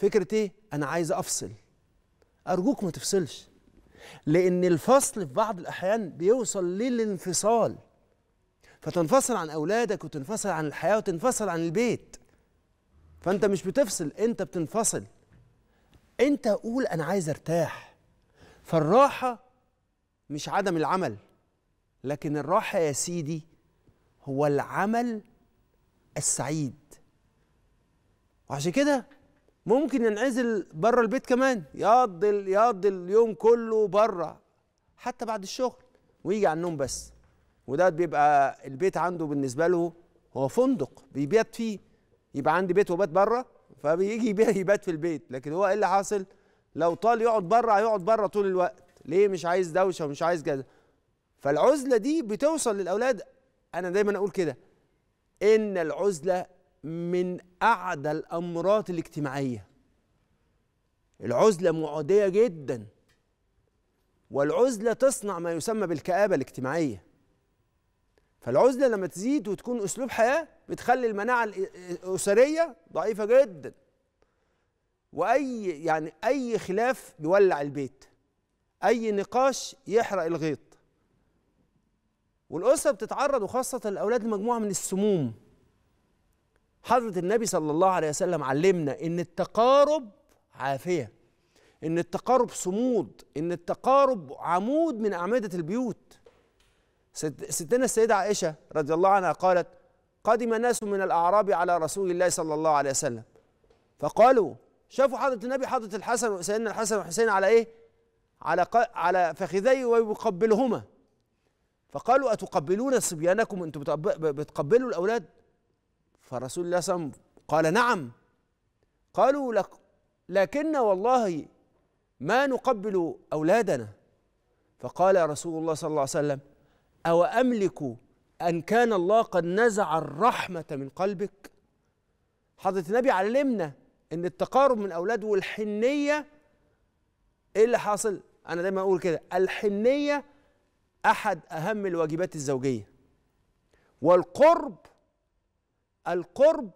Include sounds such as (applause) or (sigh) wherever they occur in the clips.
فكرة إيه؟ أنا عايز أفصل. أرجوك ما تفصلش. لأن الفصل في بعض الأحيان بيوصل للانفصال. فتنفصل عن أولادك وتنفصل عن الحياة وتنفصل عن البيت. فأنت مش بتفصل أنت بتنفصل. أنت قول أنا عايز أرتاح. فالراحة مش عدم العمل لكن الراحة يا سيدي هو العمل السعيد. وعشان كده ممكن ينعزل بره البيت كمان. يقضي يقضي اليوم كله بره حتى بعد الشغل ويجي على النوم بس. وده بيبقى البيت عنده بالنسبة له هو فندق بيبات فيه. يبقى عندي بيت وبات بره فبيجي (laughs) يبات في البيت. لكن هو إيه اللي حاصل؟ لو طال يقعد بره هيقعد بره طول الوقت. ليه مش عايز دوشة ومش عايز كذا؟ فالعزلة دي بتوصل للأولاد. أنا دايما أقول كده إن العزلة من أعدى الأمراض الاجتماعية. العزلة معدية جدا. والعزلة تصنع ما يسمى بالكآبة الاجتماعية. فالعزلة لما تزيد وتكون أسلوب حياة بتخلي المناعة الأسرية ضعيفة جدا. وأي يعني أي خلاف بيولع البيت. أي نقاش يحرق الغيط. والأسرة بتتعرض وخاصة الأولاد لمجموعة من السموم. حضرة النبي صلى الله عليه وسلم علمنا إن التقارب عافية إن التقارب صمود إن التقارب عمود من أعمدة البيوت. ستنا السيدة عائشة رضي الله عنها قالت قدم ناس من الأعراب على رسول الله صلى الله عليه وسلم. فقالوا شافوا حضرة النبي حضرة الحسن وسيدنا الحسن والحسين على إيه؟ على على فخذيه ويقبلهما. فقالوا أتقبلون صبيانكم؟ أنتم بتقبلوا الأولاد؟ فرسول الله صلى الله عليه وسلم قال نعم. قالوا لك لكن والله ما نقبل أولادنا. فقال رسول الله صلى الله عليه وسلم أو املك أن كان الله قد نزع الرحمة من قلبك؟ حضرة النبي علمنا إن التقارب من الاولاد والحنية إيه اللي حاصل؟ أنا دايما أقول كده الحنية أحد أهم الواجبات الزوجية. والقرب القرب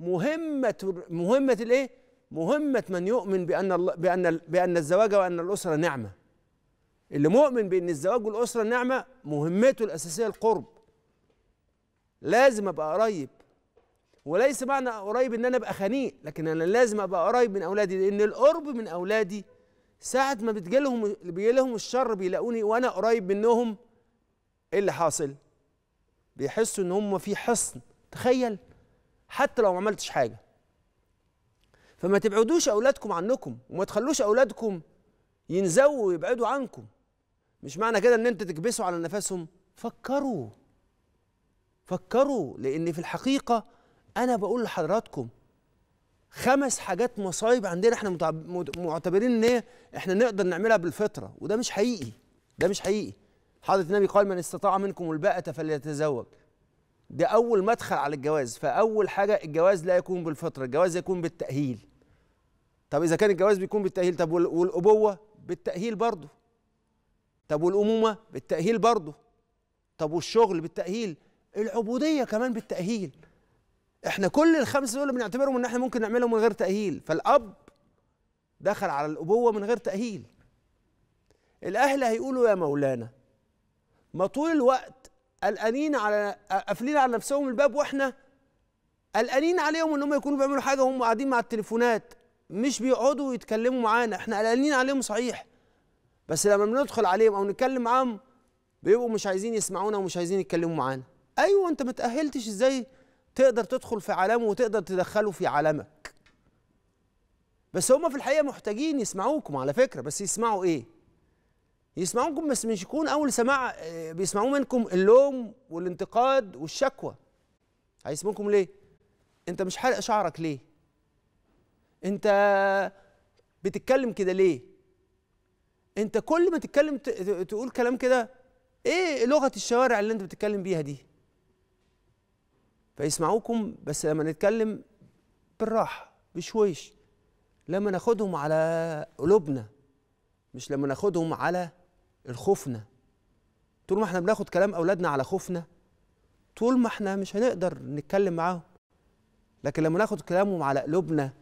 مهمة مهمة الايه؟ مهمة من يؤمن بأن الله بأن بأن الزواج وأن الأسرة نعمة. اللي مؤمن بأن الزواج والأسرة نعمة مهمته الأساسية القرب. لازم أبقى قريب. وليس معنى قريب إن أنا أبقى خنيق لكن أنا لازم أبقى قريب من أولادي لأن القرب من أولادي ساعة ما بتجي لهم بيجي لهم الشر بيلاقوني وأنا قريب منهم إيه اللي حاصل؟ بيحسوا إن هم في حصن. تخيل. حتى لو ما عملتش حاجة. فما تبعدوش أولادكم عنكم وما تخلوش أولادكم ينزووا ويبعدوا عنكم. مش معنى كده إن انت تكبسوا على نفسهم. فكروا. فكروا لأن في الحقيقة أنا بقول لحضراتكم خمس حاجات مصايب عندنا إحنا معتبرين إن إحنا نقدر نعملها بالفطرة وده مش حقيقي. ده مش حقيقي. حضرة النبي قال من استطاع منكم الباءة فليتزوج. ده أول مدخل على الجواز فأول حاجة الجواز لا يكون بالفطرة الجواز يكون بالتأهيل. طب إذا كان الجواز بيكون بالتأهيل طب والأبوة بالتأهيل برضه. طب والأمومة بالتأهيل برضه. طب والشغل بالتأهيل. العبودية كمان بالتأهيل. إحنا كل الخمسه دول بنعتبرهم إن إحنا ممكن نعملهم من غير تأهيل. فالأب دخل على الأبوة من غير تأهيل. الأهل هيقولوا يا مولانا ما طول الوقت قلقانين على قافلين على نفسهم الباب وإحنا قلقانين عليهم إن هم يكونوا بيعملوا حاجة وهم قاعدين مع التليفونات مش بيقعدوا يتكلموا معانا. إحنا قلقانين عليهم صحيح. بس لما بندخل عليهم أو نتكلم معاهم بيبقوا مش عايزين يسمعونا ومش عايزين يتكلموا معانا. أيوه أنت ما تأهلتش إزاي تقدر تدخل في عالمه وتقدر تدخله في عالمك. بس هما في الحقيقة محتاجين يسمعوكم على فكرة. بس يسمعوا إيه؟ يسمعوكم بس مش يكون أول سماع بيسمعوه منكم اللوم والانتقاد والشكوى. هيسمعوكم ليه؟ أنت مش حالق شعرك ليه؟ أنت بتتكلم كده ليه؟ أنت كل ما تتكلم تقول كلام كده إيه لغة الشوارع اللي أنت بتتكلم بيها دي؟ فيسمعوكم بس لما نتكلم بالراحة بشويش. لما ناخدهم على قلوبنا مش لما ناخدهم على الخوفنا. طول ما إحنا بناخد كلام أولادنا على خوفنا طول ما إحنا مش هنقدر نتكلم معاهم. لكن لما ناخد كلامهم على قلوبنا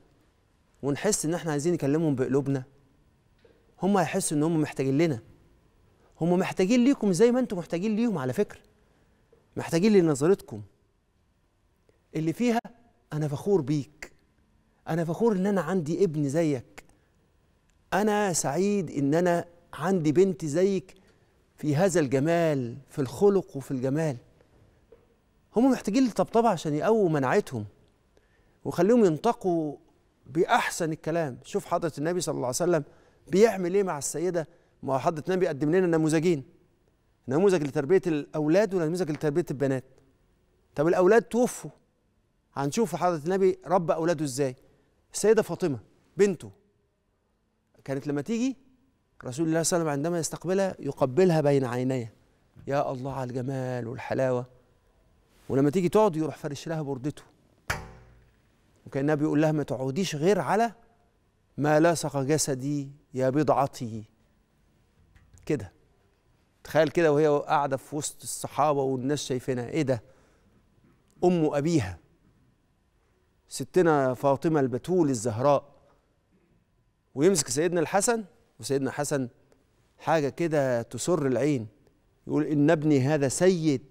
ونحس إن إحنا عايزين نكلمهم بقلوبنا هم هيحسوا إن هم محتاجين لنا. هم محتاجين ليكم زي ما أنتم محتاجين ليهم على فكرة. محتاجين لنظرتكم. اللي فيها أنا فخور بيك. أنا فخور إن أنا عندي ابن زيك. أنا سعيد إن أنا عندي بنت زيك في هذا الجمال في الخلق وفي الجمال. هم محتاجين لطبطبة عشان يقووا مناعتهم وخليهم ينطقوا بأحسن الكلام. شوف حضرة النبي صلى الله عليه وسلم بيعمل إيه مع السيدة. ما حضرة النبي قدم لنا نموذجين. نموذج لتربية الأولاد ونموذج لتربية البنات؟ طب الأولاد توفوا. هنشوف حضرة النبي ربى أولاده إزاي. السيدة فاطمة بنته كانت لما تيجي رسول الله صلى الله عليه وسلم عندما يستقبلها يقبلها بين عينيه. يا الله على الجمال والحلاوة. ولما تيجي تقعد يروح فرش لها بردته وكأنها بيقول لها ما تقعديش غير على ما لاصق جسدي يا بضعتي كده. تخيل كده وهي قاعدة في وسط الصحابة والناس شايفينها. إيه ده؟ أم أبيها. ستنا فاطمة البتول الزهراء. ويمسك سيدنا الحسن وسيدنا حسن حاجة كده تسر العين يقول إن ابني هذا سيد